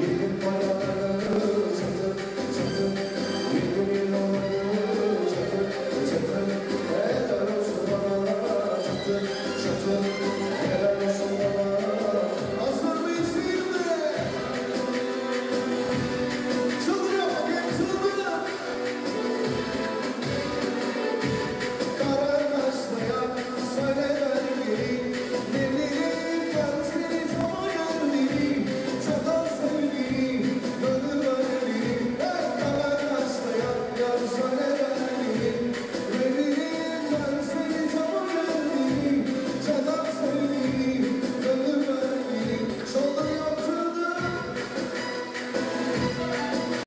significant point